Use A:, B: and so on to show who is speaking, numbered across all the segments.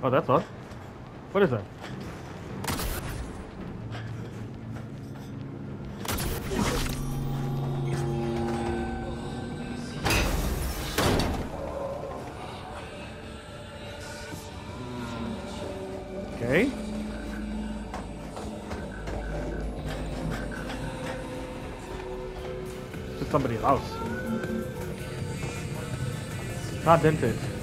A: Oh, that's odd. What is that? Okay. It's somebody's house. Not dented.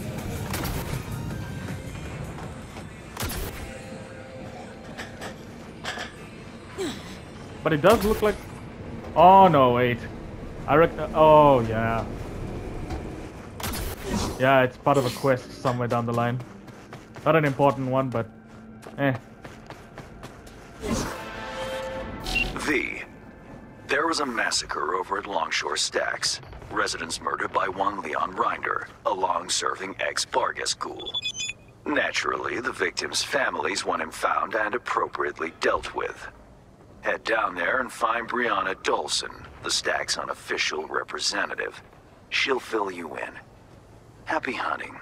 A: But it does look like... Oh, no, wait. I reckon... Oh, yeah. Yeah, it's part of a quest somewhere down the line. Not an important one, but... Eh.
B: V. There was a massacre over at Longshore Stacks. Residents murdered by one Leon Rinder, a long-serving ex-Barghest ghoul. Naturally, the victims' families want him found and appropriately dealt with. Head down there and find Brianna Dolson, the Stack's unofficial representative. She'll fill you in. Happy hunting.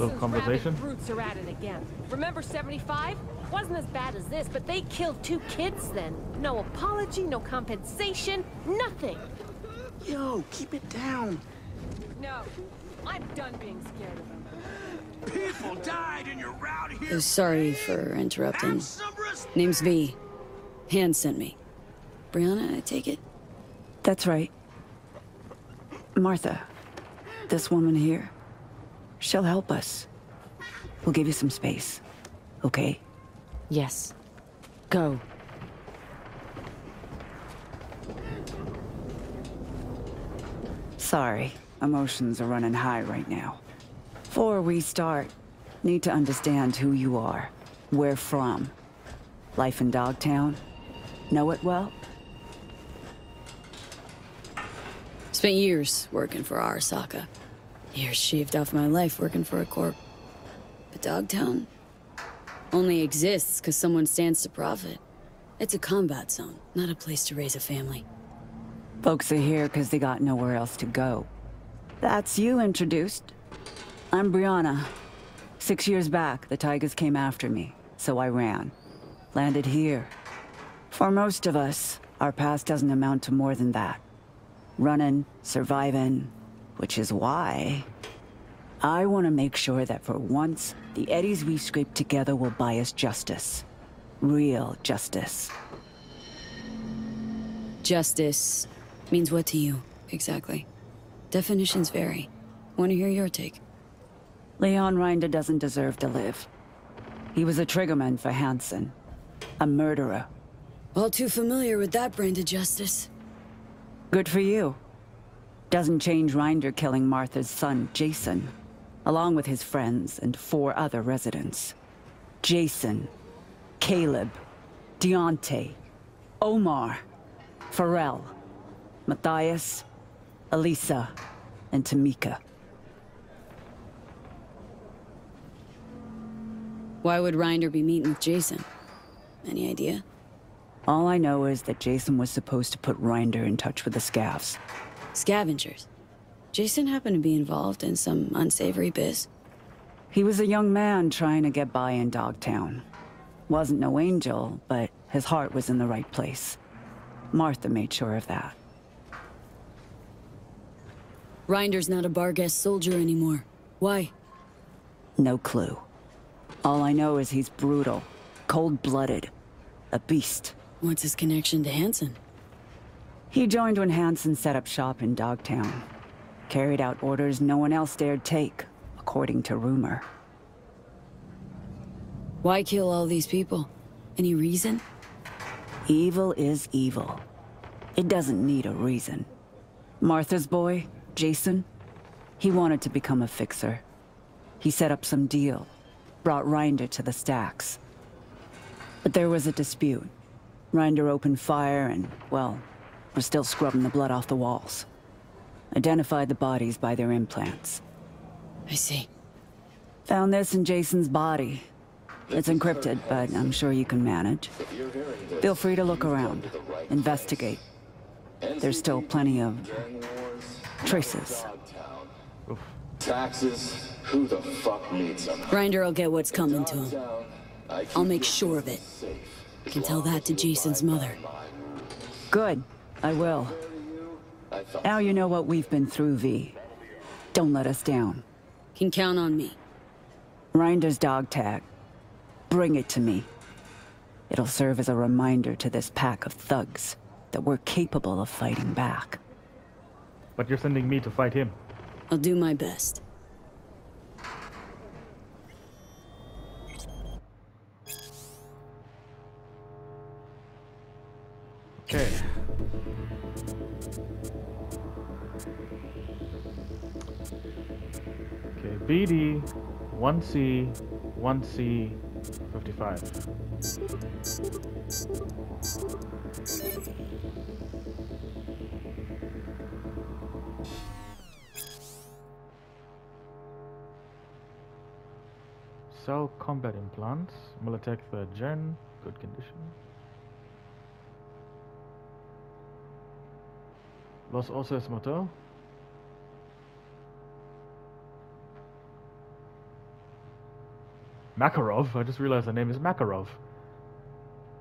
A: Little conversation.
C: Brutes are at it again. Remember 75? Wasn't as bad as this, but they killed two kids then. No apology, no compensation, nothing.
D: Yo, keep it down.
C: No, I'm done being scared of them.
D: People died and you're out here.
E: Uh, Sorry for interrupting.
D: Have some respect.
E: Name's V. Hand sent me. Brianna, I take it?
F: That's right. Martha, this woman here, she'll help us. We'll give you some space, okay?
E: Yes. Go.
F: Sorry, emotions are running high right now. Before we start, need to understand who you are, where from. Life in Dogtown? Know it well?
E: Spent years working for Arasaka. Years shaved off my life working for a corp. But Dogtown only exists because someone stands to profit. It's a combat zone, not a place to raise a family.
F: Folks are here because they got nowhere else to go. That's you introduced. I'm Brianna. Six years back, the Tigers came after me, so I ran. Landed here. For most of us, our past doesn't amount to more than that. Running, surviving, which is why... I want to make sure that for once, the eddies we scraped together will buy us justice. Real justice.
E: Justice means what to you, exactly? Definitions vary. Want to hear your take?
F: Leon Rinder doesn't deserve to live. He was a triggerman for Hansen. A murderer.
E: All too familiar with that brand of justice.
F: Good for you. Doesn't change Rinder killing Martha's son, Jason, along with his friends and four other residents. Jason, Caleb, Deontay, Omar, Pharrell, Matthias, Elisa, and Tamika.
E: Why would Rinder be meeting with Jason? Any idea?
F: All I know is that Jason was supposed to put Rinder in touch with the Scavs.
E: Scavengers. Jason happened to be involved in some unsavory biz.
F: He was a young man trying to get by in Dogtown. Wasn't no angel, but his heart was in the right place. Martha made sure of that.
E: Rinder's not a Barghest soldier anymore. Why?
F: No clue. All I know is he's brutal, cold-blooded, a beast.
E: What's his connection to Hansen?
F: He joined when Hansen set up shop in Dogtown. Carried out orders no one else dared take, according to rumor.
E: Why kill all these people? Any reason?
F: Evil is evil. It doesn't need a reason. Martha's boy, Jason, he wanted to become a fixer. He set up some deal, brought Rinder to the stacks. But there was a dispute. Rinder opened fire and, well, was still scrubbing the blood off the walls. Identified the bodies by their implants.
E: I see.
F: Found this in Jason's body. It's encrypted, but I'm sure you can manage. Feel free to look around. Investigate. There's still plenty of... traces.
G: Taxes? Who the fuck needs them?
E: Grinder will get what's coming to him. I'll make sure of it. Can tell that to Jason's mother.
F: Good. I will. Now you know what we've been through, V. Don't let us down.
E: Can count on me.
F: Rinder's dog tag. Bring it to me. It'll serve as a reminder to this pack of thugs that we're capable of fighting back.
A: But you're sending me to fight him.
E: I'll do my best.
A: Okay. Okay, BD, 1C, 1C, 55. Cell combat implants, Militech third gen, good condition. Los Osos Motor. Makarov? I just realized the name is Makarov.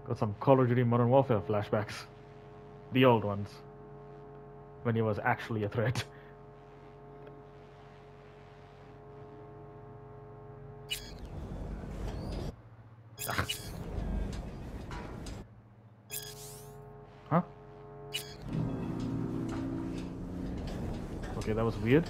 A: Got some Call of Duty Modern Warfare flashbacks. The old ones. When he was actually a threat. weird.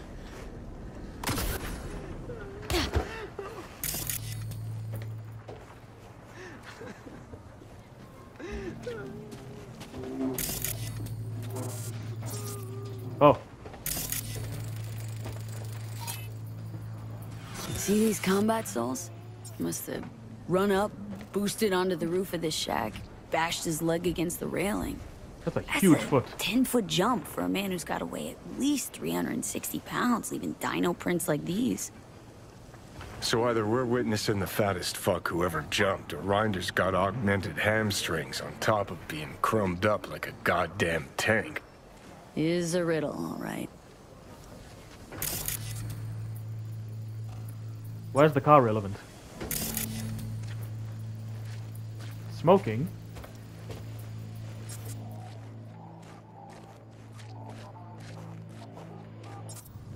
A: Oh,
E: See these combat soles? Must have run up, boosted onto the roof of this shack, bashed his leg against the railing.
A: That's a
E: That's
A: huge
E: a
A: foot.
E: 10 foot jump for a man who's got to weigh at least 360 pounds, leaving dino prints like these.
H: So either we're witnessing the fattest fuck who ever jumped, or Rinder's got augmented hamstrings on top of being chromed up like a goddamn tank.
E: Is a riddle, all right.
A: Why is the car relevant? Smoking?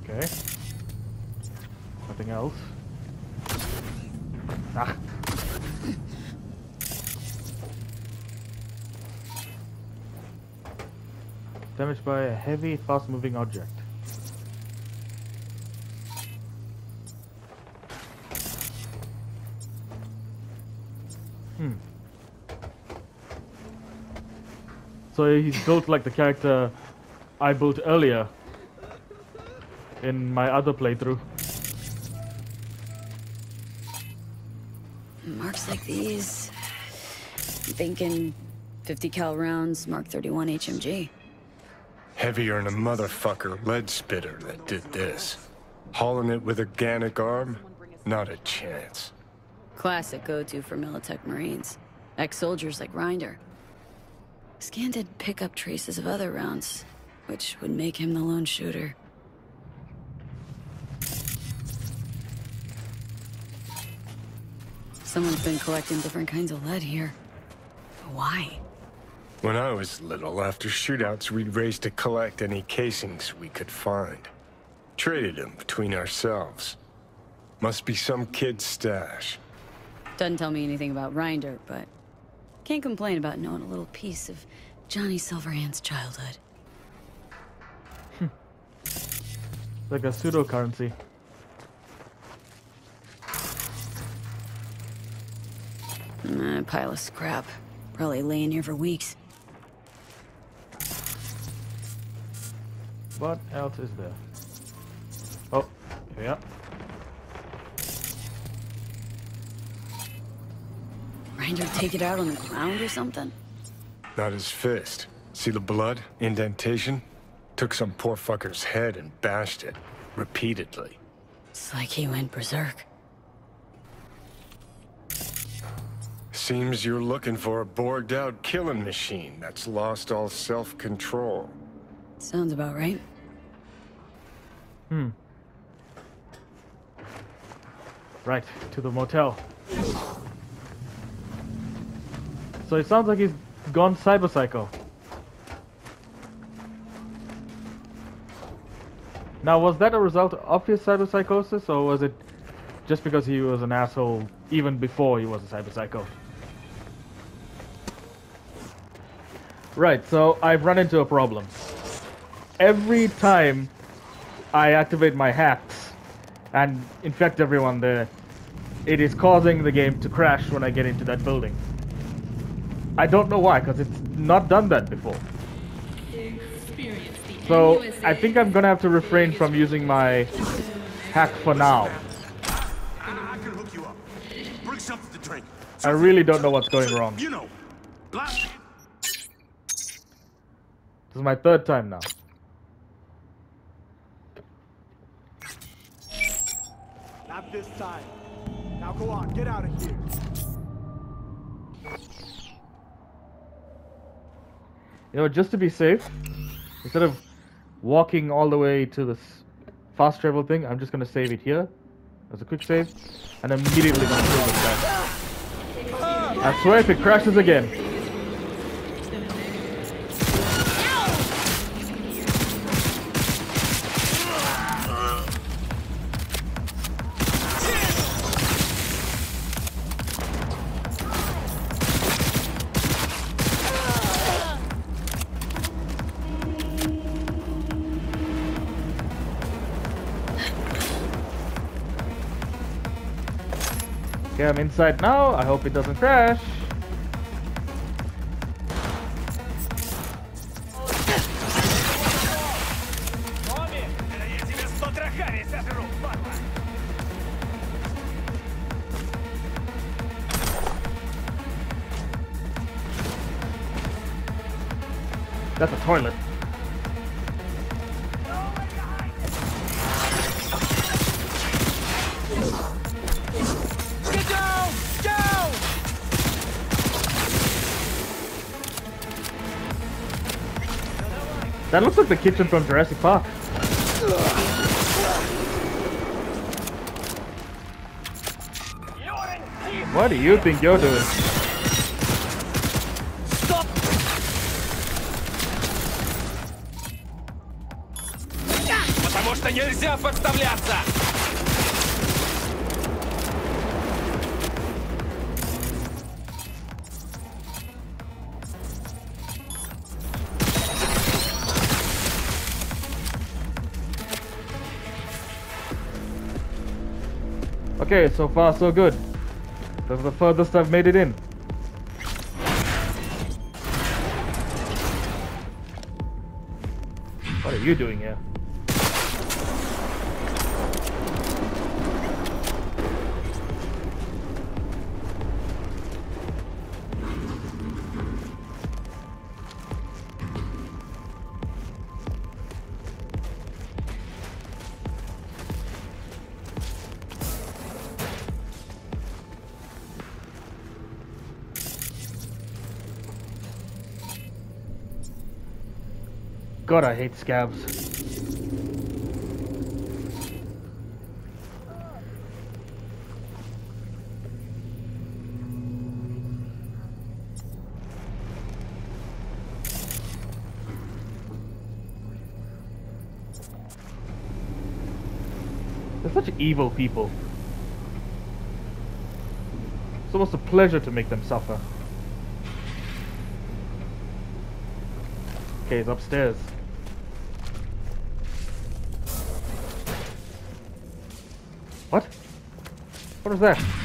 A: Okay. Nothing else. Ah. Damaged by a heavy, fast-moving object. Hmm. So he's built like the character I built earlier in my other playthrough.
E: Marks like these. I'm thinking 50 cal rounds, Mark 31 HMG.
H: Heavier than a motherfucker lead spitter that did this. Hauling it with a Gannic arm? Not a chance.
E: Classic go-to for Militech Marines. Ex-soldiers like Rinder. Scan did pick up traces of other rounds, which would make him the lone shooter. Someone's been collecting different kinds of lead here. Why?
H: When I was little, after shootouts, we'd race to collect any casings we could find. Traded them between ourselves. Must be some kid's stash.
E: Doesn't tell me anything about Rinder, but can't complain about knowing a little piece of Johnny Silverhand's childhood.
A: like a pseudo currency.
E: Uh, pile of scrap. Probably laying here for weeks.
A: What else is there? Oh, yeah.
E: Rinder take it out on the ground or something?
H: Not his fist. See the blood? Indentation? Took some poor fucker's head and bashed it. Repeatedly.
E: It's like he went berserk.
H: Seems you're looking for a bored-out killing machine that's lost all self-control.
E: Sounds about right.
A: Hmm. Right, to the motel. So it sounds like he's gone cyber psycho. Now, was that a result of his cyber psychosis, or was it just because he was an asshole even before he was a cyber psycho? Right, so I've run into a problem. Every time I activate my hacks and infect everyone there, it is causing the game to crash when I get into that building. I don't know why, because it's not done that before. So I think I'm gonna have to refrain from using my hack for now.
D: I, can hook you up. Bring something to drink.
A: I really don't know what's going wrong.
D: You know.
A: This is my third time now.
I: Not this time. Now go on, get out of here.
A: You know, just to be safe, instead of walking all the way to this fast travel thing, I'm just gonna save it here as a quick save, and immediately gonna kill this guy. I swear if it crashes again. Okay, I'm inside now. I hope it doesn't crash. That looks like the kitchen from Jurassic Park. What do you think you're doing?
D: Потому что нельзя подставляться!
A: Okay, so far so good. That's the furthest I've made it in. What are you doing here? God, I hate scavs. They're such evil people. It's almost a pleasure to make them suffer. Okay, he's upstairs. What is that?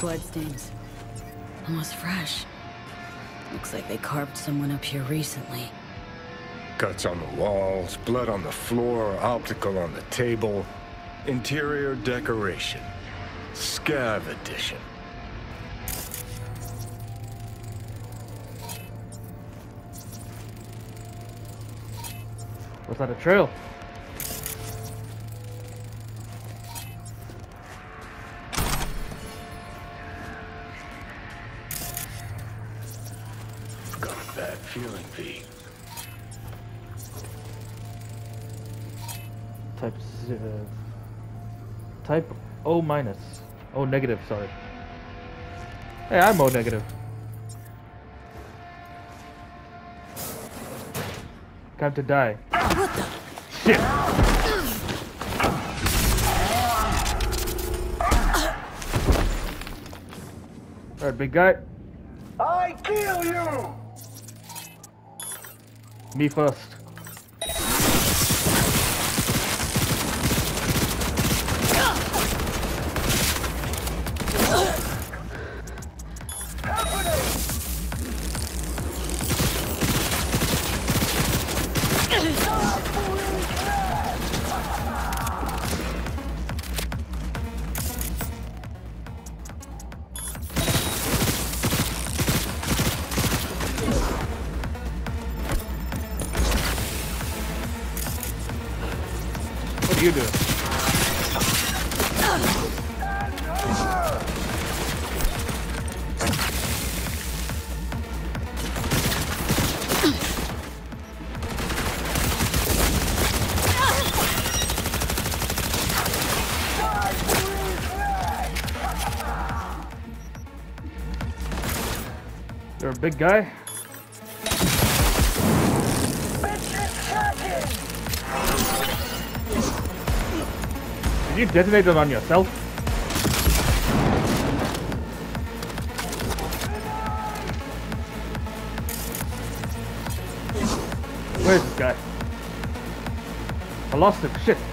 E: Bloodstains. Almost fresh. Looks like they carved someone up here recently.
H: Guts on the walls, blood on the floor, optical on the table. Interior decoration. Scav edition.
A: Was that a trail? O minus. O negative, sorry. Hey, I'm O negative. Time to die.
E: What the?
A: Shit! Alright, big guy.
D: I kill you!
A: Me first. Big guy? Did you detonate it on yourself? Where's this guy? I lost him. Shit.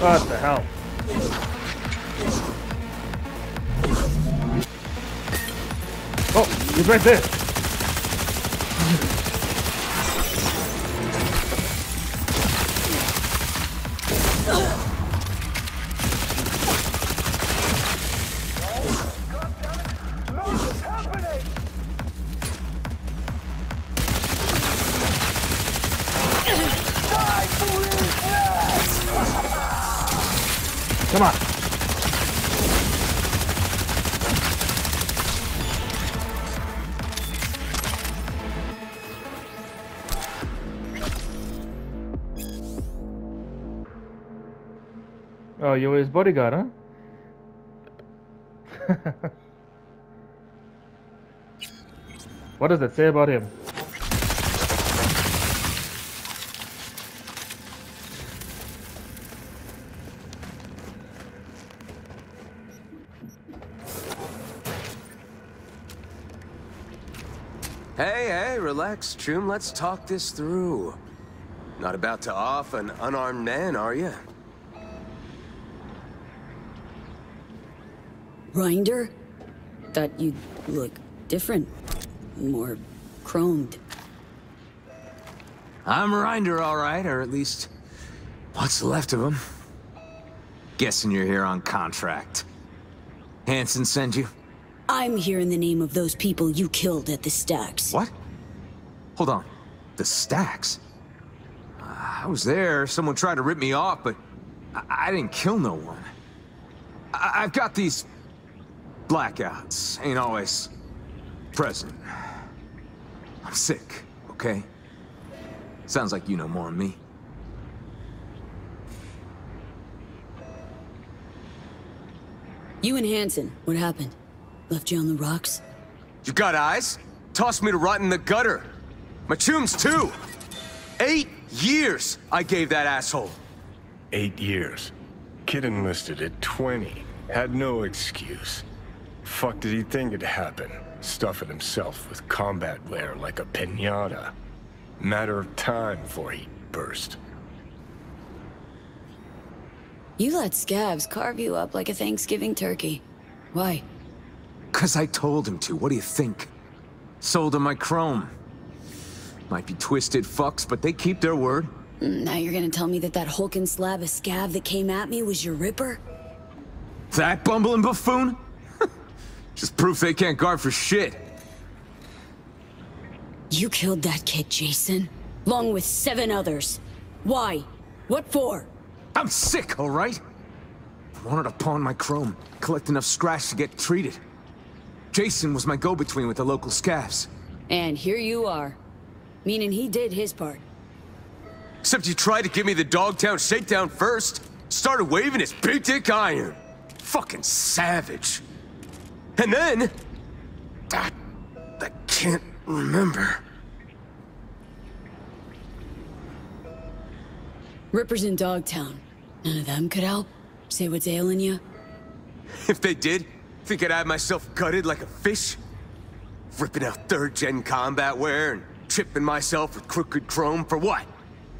A: What the hell? Oh, he's right there. His bodyguard, huh? what does that say about him?
J: Hey, hey, relax, Choom. Let's talk this through. Not about to off an unarmed man, are you?
E: Rinder? Thought you'd look different. More chromed.
J: I'm Rinder, all right, or at least what's left of him. Guessing you're here on contract. Hansen sent you?
E: I'm here in the name of those people you killed at the stacks.
J: What? Hold on. The stacks? I was there. Someone tried to rip me off, but I, I didn't kill no one. I I've got these blackouts. Ain't always present. I'm sick, okay? Sounds like you know more than me.
E: You and Hansen, what happened? Left you on the rocks?
J: You got eyes? Tossed me to rot in the gutter. My tombs too. Eight years I gave that asshole.
H: Eight years. Kid enlisted at 20. Had no excuse. Fuck did he think it'd happen? Stuffing himself with combat wear like a pinata. Matter of time before he burst.
E: You let scavs carve you up like a Thanksgiving turkey. Why?
J: Cause I told him to, what do you think? Sold him my chrome. Might be twisted fucks, but they keep their word.
E: Mm, Now you're gonna tell me that that hulking slab of scav that came at me was your ripper?
J: That bumbling buffoon? Just proof they can't guard for shit.
E: You killed that kid, Jason. Along with seven others. Why? What for?
J: I'm sick, all right? Wanted to pawn my chrome, collect enough scratch to get treated. Jason was my go-between with the local scavs.
E: And here you are. Meaning he did his part.
J: Except you tried to give me the Dogtown shakedown first. Started waving his big dick iron. Fucking savage. And then... I, I can't remember.
E: Rippers in Dogtown. None of them could help? Say what's ailing you?
J: If they did, think I'd have myself gutted like a fish? Ripping out third-gen combat wear and tripping myself with crooked chrome for what?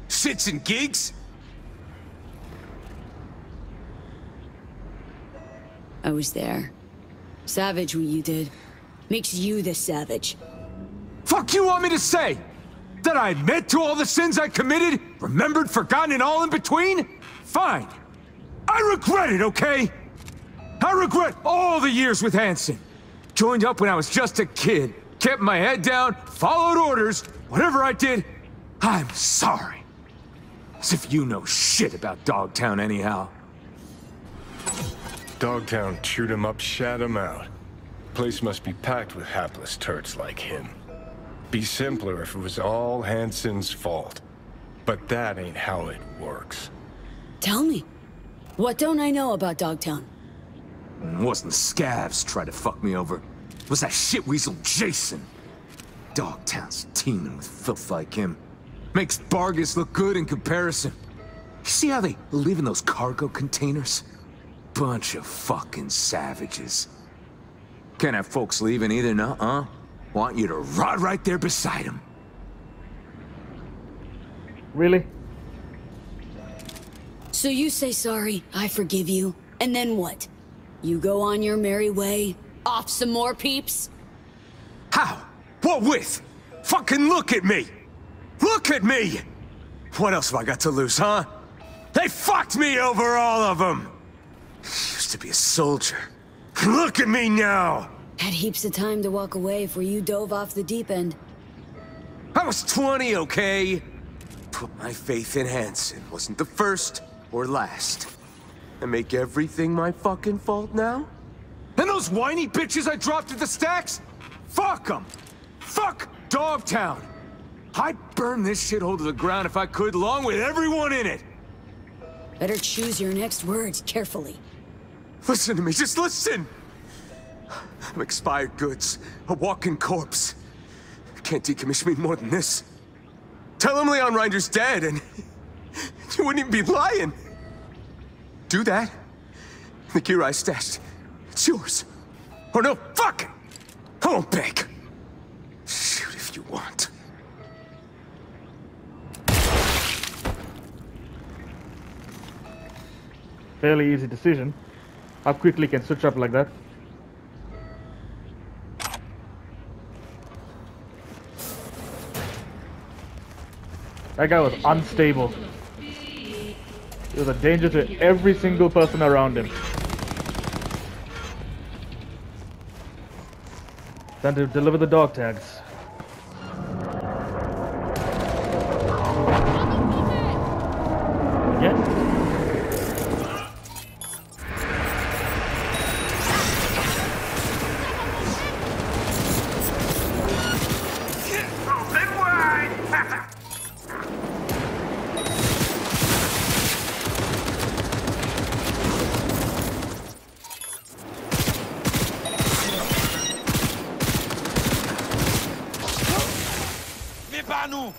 J: Shits and gigs?
E: I was there. Savage what you did. Makes you the savage.
J: Fuck you want me to say? That I admit to all the sins I committed? Remembered, forgotten, and all in between? Fine. I regret it, okay? I regret all the years with Hansen. Joined up when I was just a kid. Kept my head down, followed orders. Whatever I did, I'm sorry. As if you know shit about Dogtown anyhow.
H: Dogtown chewed him up, shat him out. Place must be packed with hapless turds like him. Be simpler if it was all Hansen's fault. But that ain't how it works.
E: Tell me. What don't I know about Dogtown?
J: It wasn't the scavs tried to fuck me over. It was that shitweasel Jason. Dogtown's teeming with filth like him. Makes Barghest look good in comparison. You see how they live in those cargo containers? Bunch of fucking savages. Can't have folks leaving either, no, huh? Want you to rot right there beside them.
A: Really?
E: So you say sorry, I forgive you, and then what? You go on your merry way, off some more peeps?
J: How? What with? Fucking look at me! Look at me! What else have I got to lose, huh? They fucked me over, all of them! Used to be a soldier. Look at me now!
E: Had heaps of time to walk away before you dove off the deep end.
J: I was 20, okay? Put my faith in Hansen. Wasn't the first or last. And make everything my fucking fault now? And those whiny bitches I dropped at the stacks? Fuck them! Fuck Dogtown! I'd burn this shithole to the ground if I could, along with everyone in it!
E: Better choose your next words carefully.
J: Listen to me, just listen! I'm expired goods, a walking corpse. Can't decommission me more than this. Tell him Leon Rinder's dead and you wouldn't even be lying. Do that. The gear I stashed, it's yours. Or no, fuck! I won't beg. Shoot if you want.
A: Fairly easy decision. How quickly can switch up like that? That guy was unstable. He was a danger to every single person around him. Time to deliver the dog tags.
D: Viens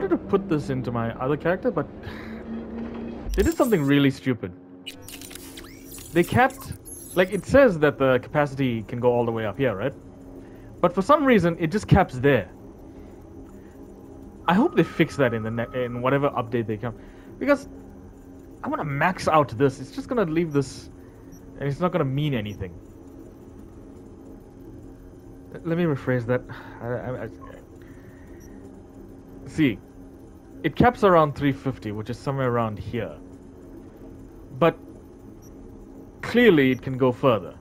A: wanted to put this into my other character, but they did something really stupid. They kept, like, it says that the capacity can go all the way up here, right? But for some reason, it just caps there. I hope they fix that in the in whatever update they come, because I want to max out this. It's just gonna leave this, and it's not gonna mean anything. Let me rephrase that. I, I, I, see, it caps around 350, which is somewhere around here. But clearly, it can go further.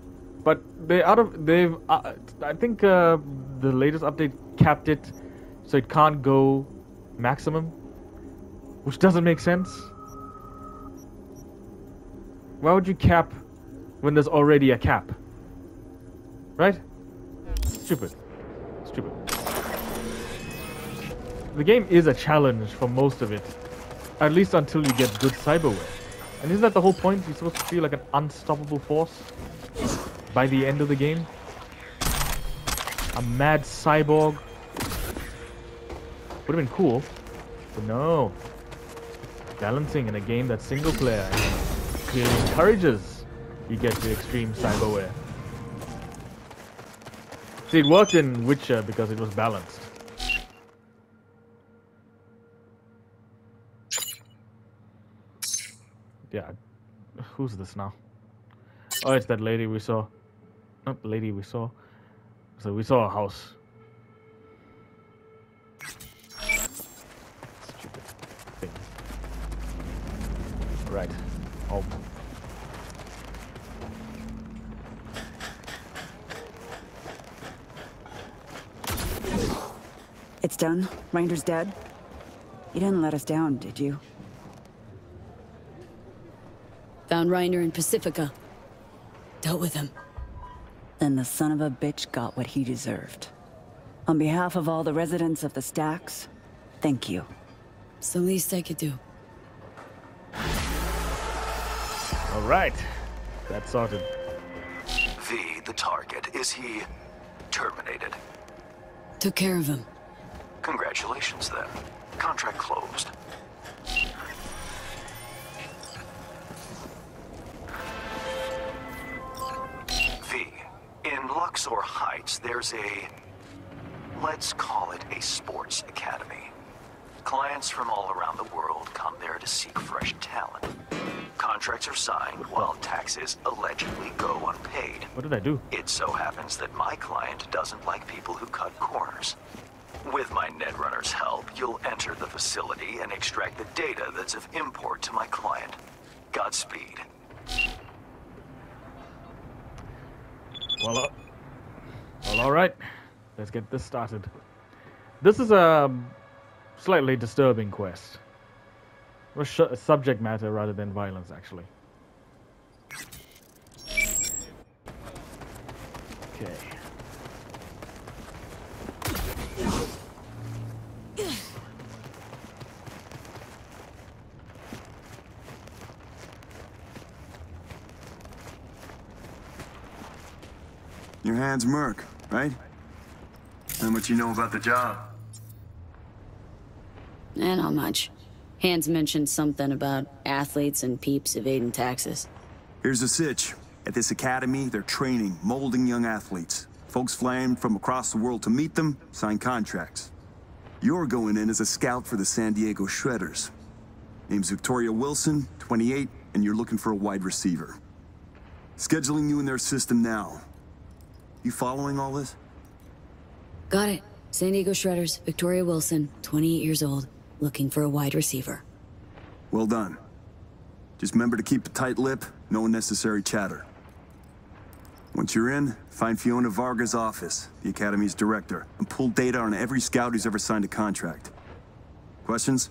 A: But they out of they've uh, I think uh, the latest update capped it so it can't go maximum, which doesn't make sense. Why would you cap when there's already a cap? Right? Stupid. Stupid. The game is a challenge for most of it, at least until you get good cyberware. And isn't that the whole point? You're supposed to feel like an unstoppable force by the end of the game. A mad cyborg. Would have been cool, but no. Balancing in a game that's single player clearly encourages you get to extreme cyberware. See, it worked in Witcher because it was balanced. Yeah, who's this now? Oh, it's that lady we saw. Not lady we saw. So we saw a house. Stupid thing. Right. Oh.
F: It's done. Rinder's dead. You didn't let us down, did you?
E: Found Rinder in Pacifica. Dealt with him.
F: Then the son of a bitch got what he deserved. On behalf of all the residents of the Stacks, thank you.
E: It's the least I could do.
A: All right. That's sorted.
B: V, the target, is he terminated?
E: Took care of him.
B: Congratulations, then. Contract closed. Luxor Heights, there's a... Let's call it a sports academy. Clients from all around the world come there to seek fresh talent. Contracts are signed while taxes allegedly go unpaid.
A: What did I do?
B: It so happens that my client doesn't like people who cut corners. With my Netrunner's help, you'll enter the facility and extract the data that's of import to my client. Godspeed.
A: Well, uh, well, all right. Let's get this started. This is a slightly disturbing quest. Or subject matter rather than violence, actually. Okay.
K: Hand's Merc, right? How much you know about the job?
E: Eh, not much. Hansen mentioned something about athletes and peeps evading taxes.
K: Here's the sitch. At this academy, they're training, molding young athletes. Folks flying from across the world to meet them, sign contracts. You're going in as a scout for the San Diego Shredders. Name's Victoria Wilson, 28, and you're looking for a wide receiver. Scheduling you in their system now. You following all this?
E: Got it. San Diego Shredders, Victoria Wilson, 28 years old, looking for a wide receiver.
K: Well done. Just remember to keep a tight lip, no unnecessary chatter. Once you're in, find Fiona Varga's office, the Academy's director, and pull data on every scout who's ever signed a contract. Questions?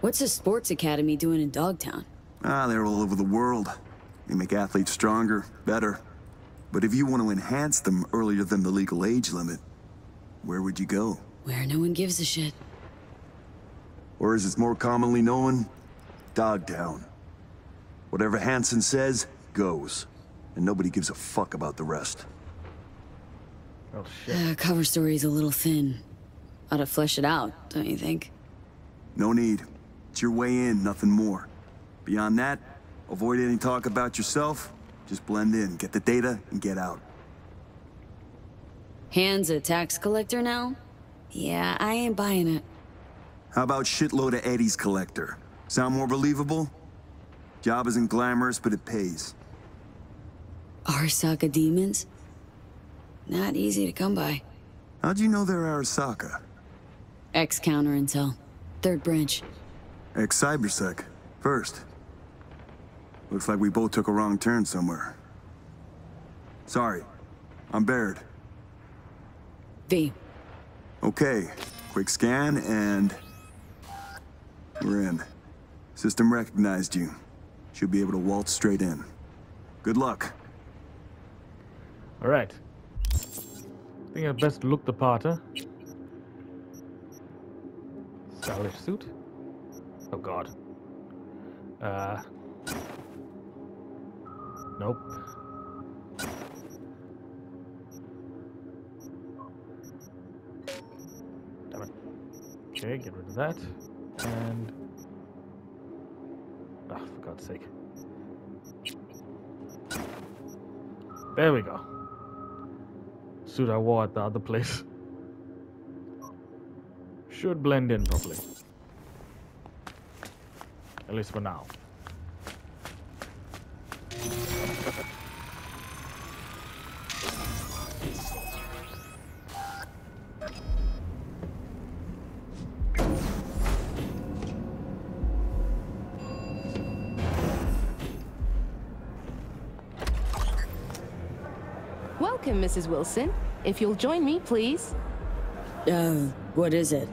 E: What's a sports academy doing in Dogtown?
K: Ah, they're all over the world. They make athletes stronger, better. But if you want to enhance them earlier than the legal age limit, where would you go?
E: Where no one gives a shit.
K: Or as it's more commonly known, Dogtown. Whatever Hansen says, goes. And nobody gives a fuck about the rest.
A: Oh,
E: Uh, cover story's a little thin. Ought to flesh it out, don't you think?
K: No need. It's your way in, nothing more. Beyond that, avoid any talk about yourself. Just blend in, get the data, and get out.
E: Hands a tax collector now? Yeah, I ain't buying it.
K: How about shitload of eddies collector? Sound more believable? Job isn't glamorous, but it pays.
E: Arasaka daemons? Not easy to come by.
K: How'd you know they're Arasaka?
E: X counter intel. Third branch.
K: Ex-Cybersec. First. Looks like we both took a wrong turn somewhere. Sorry. I'm Baird.
E: V.
K: Okay. Quick scan and... We're in. System recognized you. Should be able to waltz straight in. Good luck.
A: All right. I think I best look the part, huh? Stylish suit. Oh god. Uh. Nope. Damn it. Okay, get rid of that. And. Ah, for God's sake. There we go. Suit I wore at the other place. Should blend in properly. At least for now.
C: Mrs. Wilson. If you'll join me, please.
E: Uh, what is it?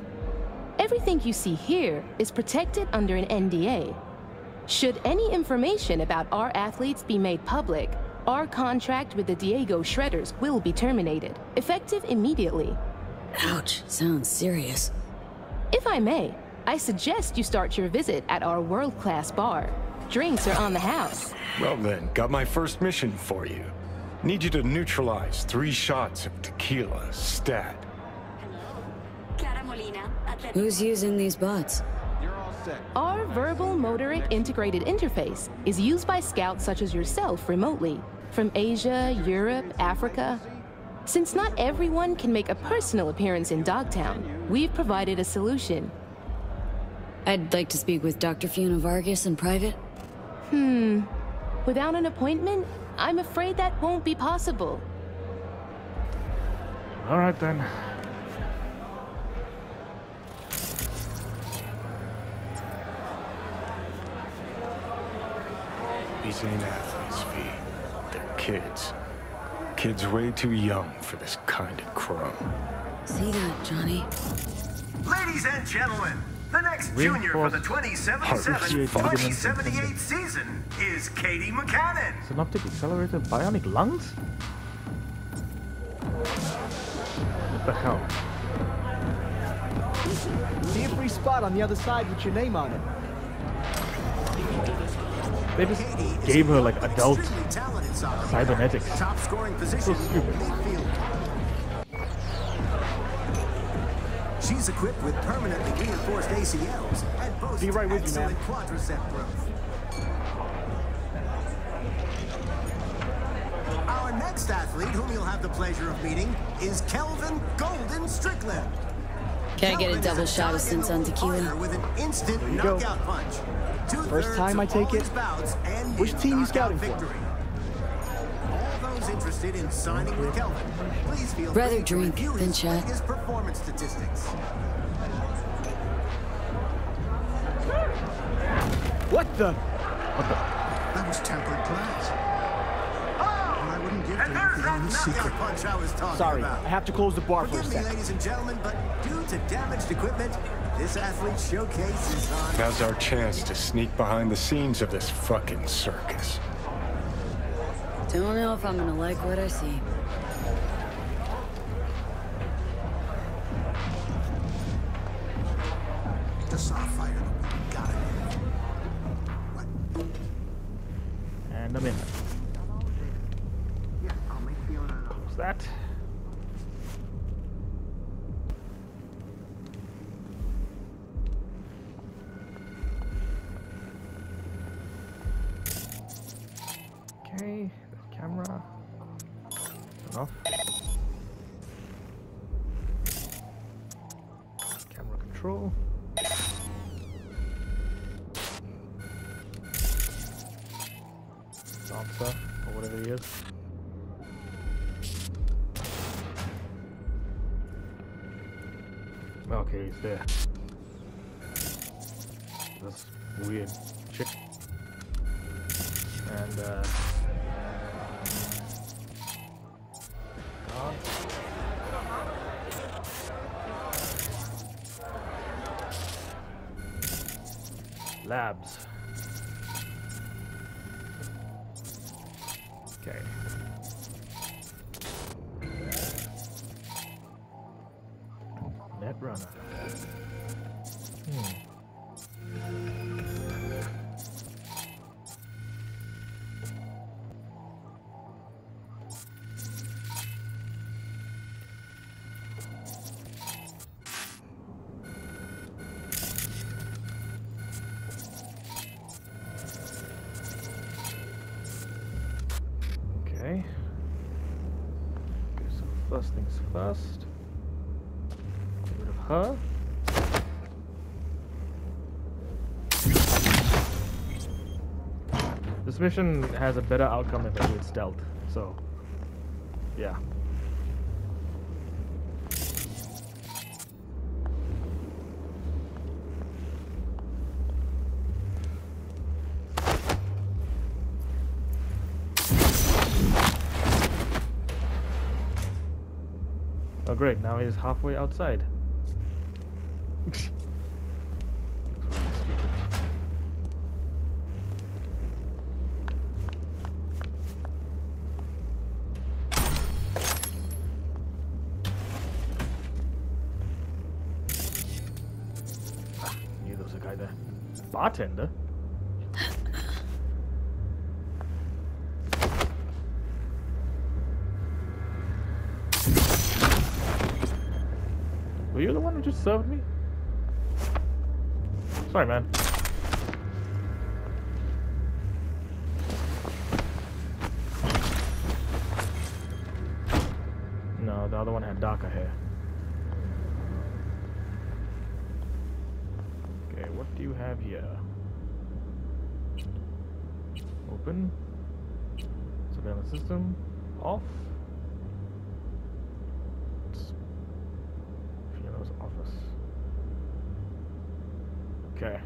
C: Everything you see here is protected under an NDA. Should any information about our athletes be made public,
L: Our contract with the Diego Shredders will be terminated, effective immediately.
E: Ouch, sounds serious.
L: If I may, I suggest you start your visit at our world-class bar. Drinks are on the house.
H: Well then, got my first mission for you. Need you to neutralize three shots of tequila, stat.
E: Who's using these bots?
L: Our verbal motoric integrated interface is used by scouts such as yourself remotely, from Asia, Europe, Africa. Since not everyone can make a personal appearance in Dogtown, we've provided a solution.
E: I'd like to speak with Dr. Fiona Vargas in private.
L: Hmm. Without an appointment, I'm afraid that won't be possible.
A: All right then.
H: These ain't athletes, V. They're kids. Kids way too young for this kind of crumb.
E: See that, Johnny?
M: Ladies and gentlemen, the next junior for the 2077-2078 season is Katie McCannon.
A: Synaptic accelerator bionic lungs? What the hell?
I: See a free spot on the other side with your name on it.
A: They just gave her like adult cybernetics.
M: Top scoring position.
A: So stupid.
M: She's equipped with permanently reinforced ACLs and boasts
I: Be right with you, man.
M: quadricep growth. Next athlete, whom you'll have the pleasure of meeting, is Kelvin Golden Strickland.
E: Can I get a double shot of Centzon tequila?
M: With an instant
I: you go.
M: punch.
I: First time I take it. Which team you scouting for?
M: victory. All those interested in signing with Kelvin, please feel
E: Rather
M: free to
E: drink than
M: his,
E: chat.
M: his performance statistics.
I: What the?
N: That was tempered glass.
M: And there's that knockout
N: secret.
M: punch I was talking
I: Sorry,
M: about.
I: I have to close the bar for a
M: Forgive me,
I: second.
M: ladies and gentlemen, but due to damaged equipment, this athlete showcase is on.
H: Now's our chance to sneak behind the scenes of this fucking circus.
E: Don't know if I'm gonna like what I see.
N: The sapphire. Got it.
A: And I'm in. That? There. This weird chick. And, uh... Labs. First things first. Get rid of her. This mission has a better outcome if I do it stealth, so yeah. great, now he's halfway outside. Ah, bartender? Served me? Sorry, man. No, the other one had darker hair. Okay, what do you have here? Open. Surveillance system. Off. Fiona office. Okay.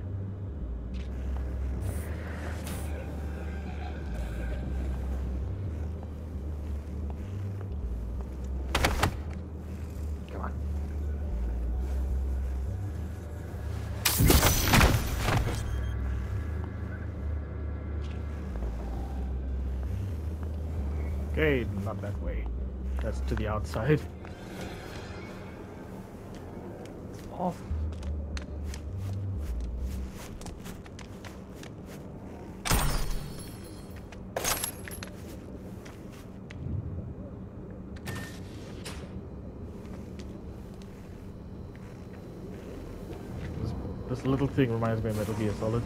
A: Come on. Okay, not that way. That's to the outside. Off. This, this little thing reminds me of Metal Gear Solid.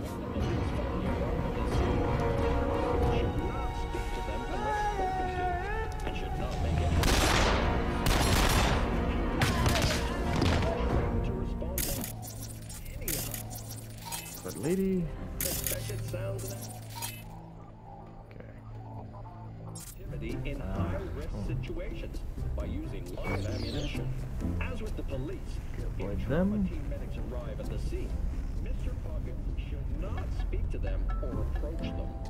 O: Scene, Mr. Puckett should not speak to them or approach them.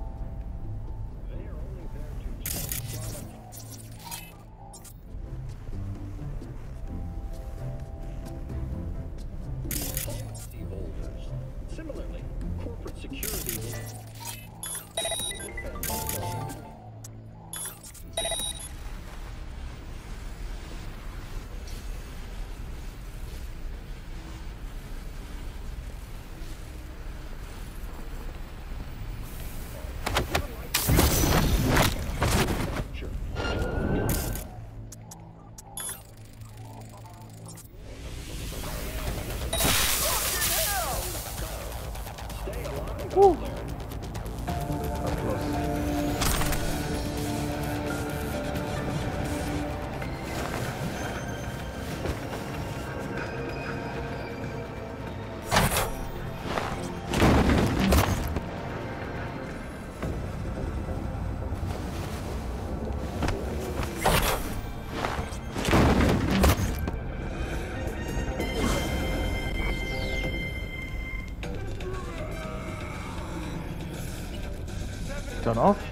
A: Turn off.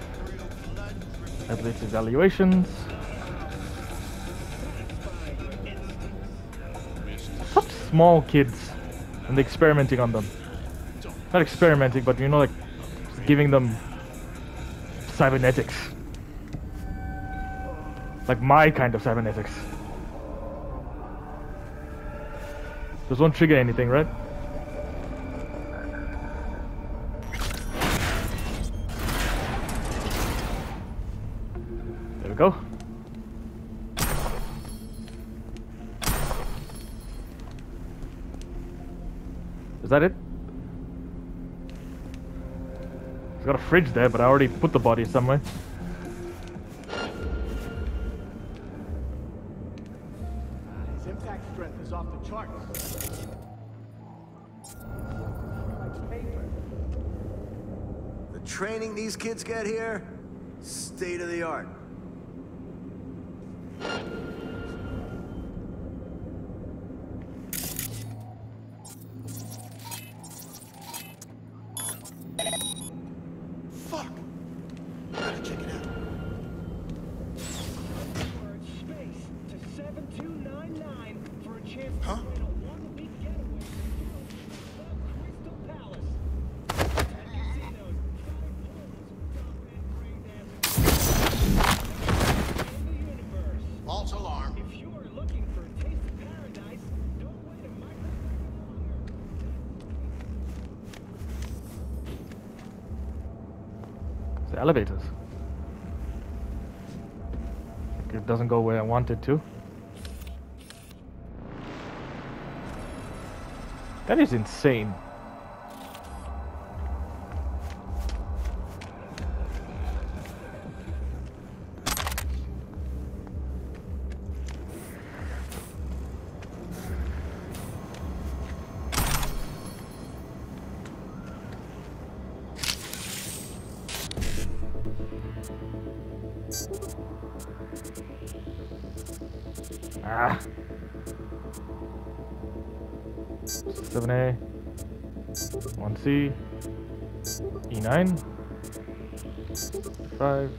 A: Ability evaluations. Such small kids. And experimenting on them. Not experimenting, but you know, like giving them cybernetics. Like my kind of cybernetics. Those won't trigger anything, right? Is that it? It's got a fridge there, but I already put the body somewhere.
I: His impact strength is off the charts.
M: The training these kids get here, state of the art.
A: Elevators. It doesn't go where I want it to. That is insane. E9. 5.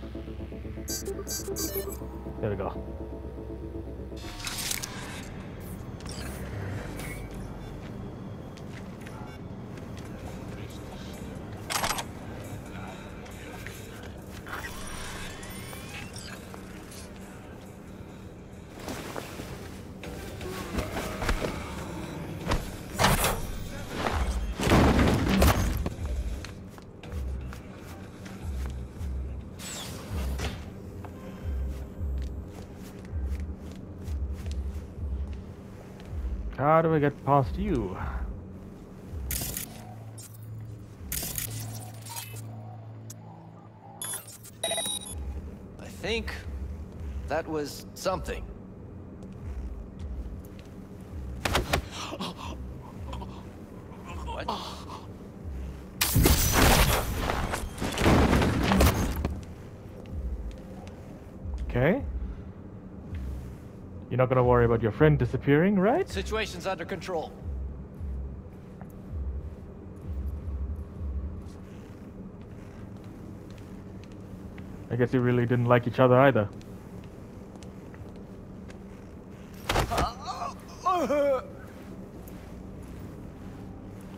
A: There we go. How do I get past you?
P: I think that was something. What?
A: Okay. You're not gonna worry about your friend disappearing, right?
P: Situation's under control.
A: I guess you really didn't like each other either.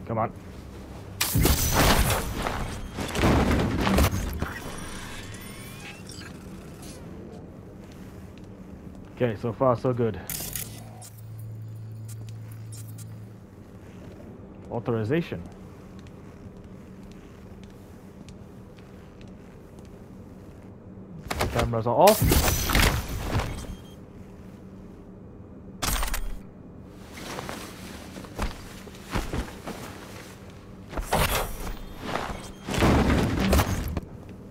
A: Come on. Okay, so far so good. Authorization. Cameras are off.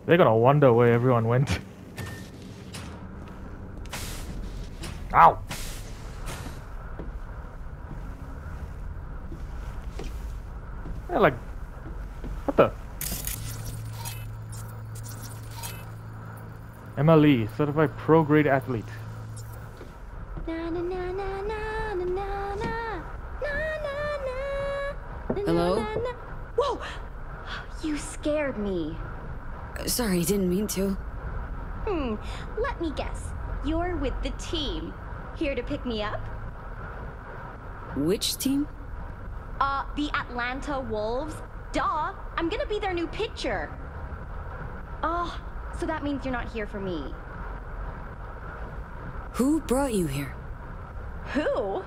A: They're gonna wonder where everyone went. Ow! Yeah, like, what the? MLE, certified pro grade athlete.
E: Hello?
Q: Whoa! You scared me.
E: Sorry, didn't mean to.
Q: Hmm, let me guess. You're with the team. Here to pick me up?
E: Which team?
Q: Uh, the Atlanta Wolves. Duh! I'm gonna be their new pitcher. Oh, so that means you're not here for me.
E: Who brought you here?
Q: Who?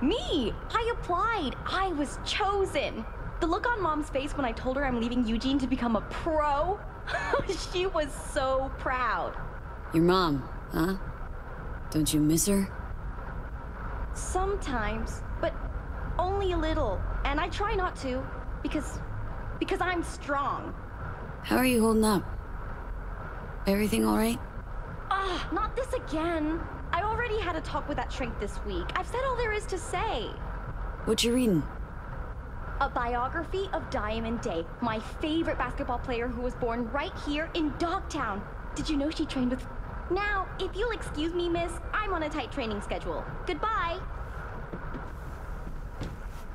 Q: Me! I applied! I was chosen! The look on Mom's face when I told her I'm leaving Eugene to become a pro? she was so proud.
E: Your mom, huh? Don't you miss her?
Q: Sometimes, but only a little. And I try not to, because... because I'm strong.
E: How are you holding up? Everything alright?
Q: Ah, not this again. I already had a talk with that shrink this week. I've said all there is to say.
E: What you reading?
Q: A biography of Diamond Day, my favorite basketball player who was born right here in Dogtown. Did you know she trained with... Now, if you'll excuse me, miss, I'm on a tight training schedule. Goodbye.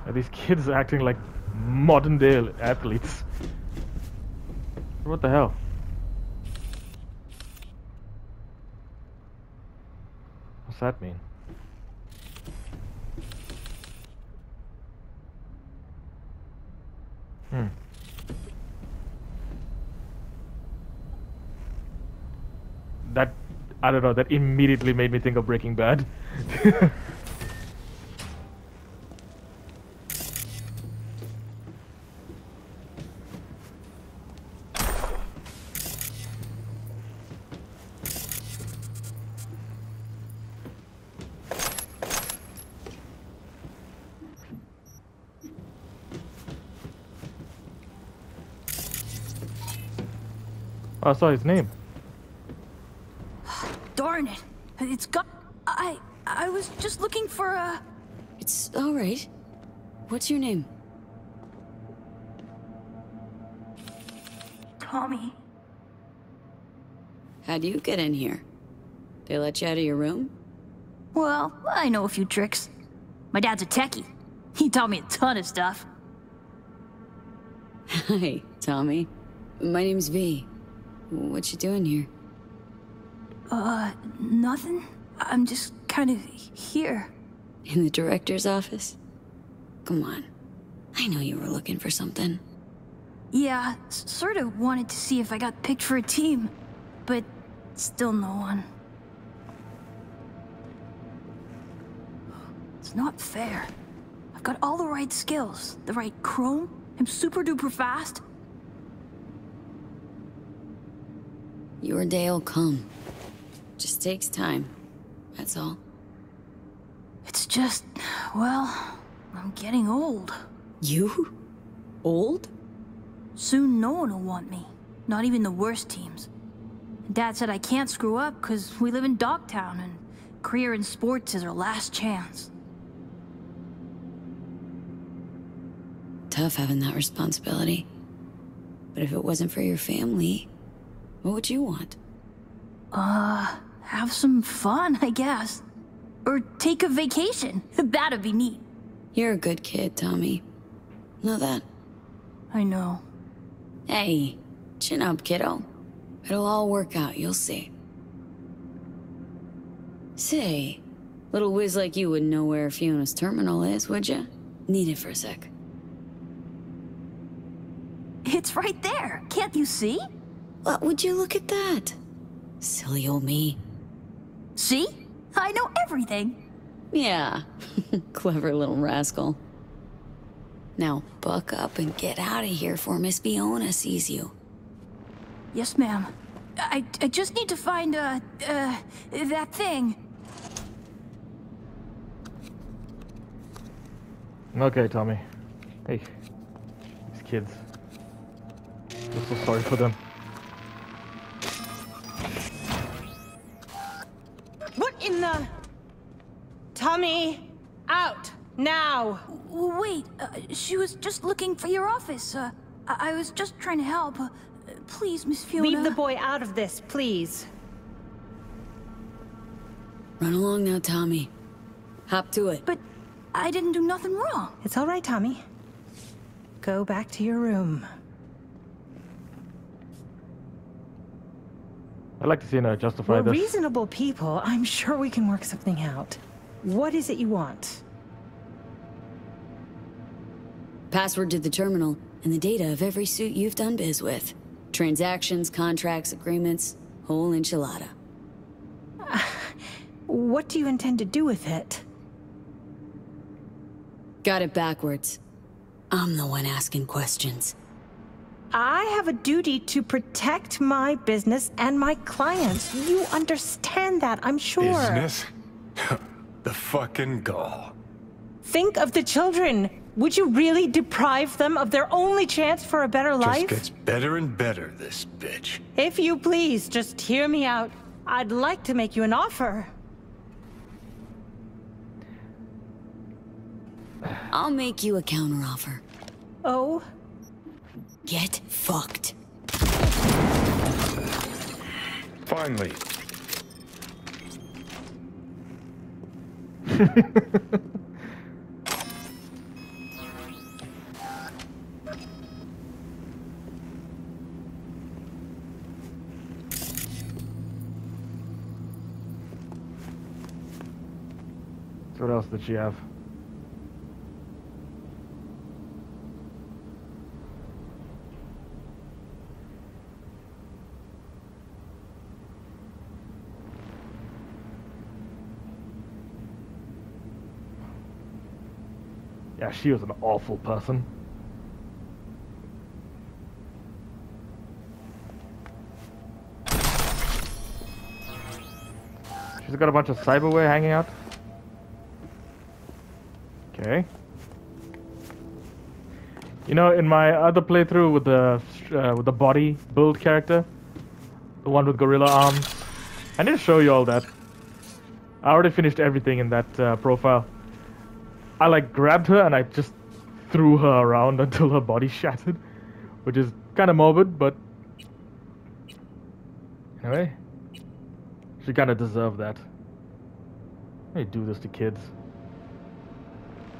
A: Are these kids acting like modern day athletes? What the hell? What's that mean? Hmm. That I don't know. That immediately made me think of Breaking Bad. Oh, I saw his name.
R: Darn it. It's got. I. I was just looking for a.
E: It's alright. What's your name?
R: Tommy.
E: How'd you get in here? They let you out of your room?
R: Well, I know a few tricks. My dad's a techie. He taught me a ton of stuff.
E: Hi, Tommy. My name's V. What you doing here?
R: Uh, nothing. I'm just kind of here.
E: In the director's office? Come on. I know you were looking for something.
R: Yeah, sort of wanted to see if I got picked for a team, but still no one. It's not fair. I've got all the right skills, the right chrome, I'm super duper fast.
E: Your day'll come. Just takes time. That's all.
R: It's just, well, I'm getting old.
E: You? Old?
R: Soon no one will want me. Not even the worst teams. Dad said I can't screw up because we live in Dogtown and career in sports is our last chance.
E: Tough having that responsibility. But if it wasn't for your family, what would you want?
R: Uh, have some fun, I guess. Or take a vacation. That'd be neat.
E: You're a good kid, Tommy. Know that?
R: I know.
E: Hey, chin up, kiddo. It'll all work out, you'll see. Say, little whiz like you wouldn't know where Fiona's terminal is, would ya? Need it for a sec.
R: It's right there. Can't you see?
E: What would you look at that? Silly old me.
R: See? I know everything.
E: Yeah. Clever little rascal. Now, buck up and get out of here before Miss Fiona sees you.
R: Yes, ma'am. I, I just need to find, uh, uh, that thing.
A: Okay, Tommy. Hey, these kids. I'm so sorry for them.
S: In the... Tommy, out, now.
R: Wait, uh, she was just looking for your office. Uh, I, I was just trying to help. Uh, please, Miss Fiona.
S: Leave the boy out of this, please.
E: Run along now, Tommy. Hop to it.
R: But I didn't do nothing wrong.
S: It's all right, Tommy. Go back to your room.
A: I'd like to see her justify
S: We're
A: this.
S: reasonable people. I'm sure we can work something out. What is it you want?
E: Password to the terminal and the data of every suit you've done biz with. Transactions, contracts, agreements, whole enchilada.
S: What do you intend to do with it?
E: Got it backwards. I'm the one asking questions.
S: I have a duty to protect my business and my clients. You understand that, I'm sure.
H: Business? the fucking gall.
S: Think of the children. Would you really deprive them of their only chance for a better life?
H: Just
S: life?
H: gets better and better, this bitch.
S: If you please, just hear me out. I'd like to make you an offer.
E: I'll make you a counteroffer.
S: Oh?
E: Get fucked.
H: Finally.
A: What else did she have? Yeah, she was an awful person. She's got a bunch of cyberware hanging out. Okay. You know, in my other playthrough with the uh, with the body build character, The one with gorilla arms. I need to show you all that. I already finished everything in that uh, profile. I like grabbed her and I just threw her around until her body shattered, which is kind of morbid, but anyway, she kind of deserved that. They do this to kids.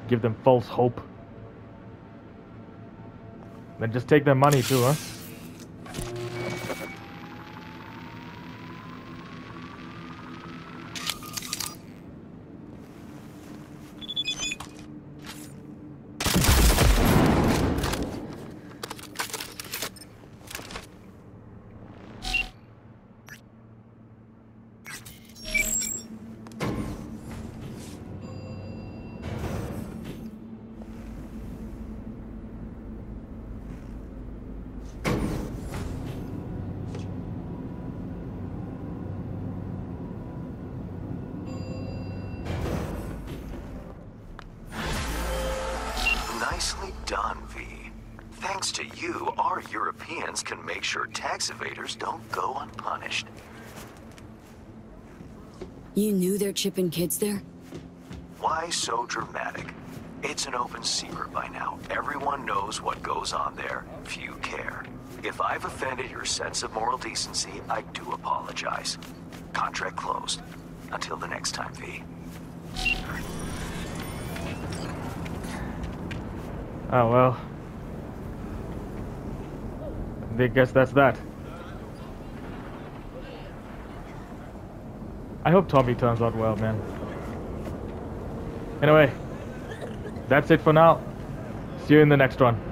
A: Give them false hope. Then just take their money too, huh?
E: You knew they're chipping kids there?
B: Why so dramatic? It's an open secret by now. Everyone knows what goes on there. Few care. If I've offended your sense of moral decency, I do apologize. Contract closed. Until the next time, V.
A: Oh well. I guess that's that. I hope Tommy turns out well, man. Anyway, that's it for now. See you in the next one.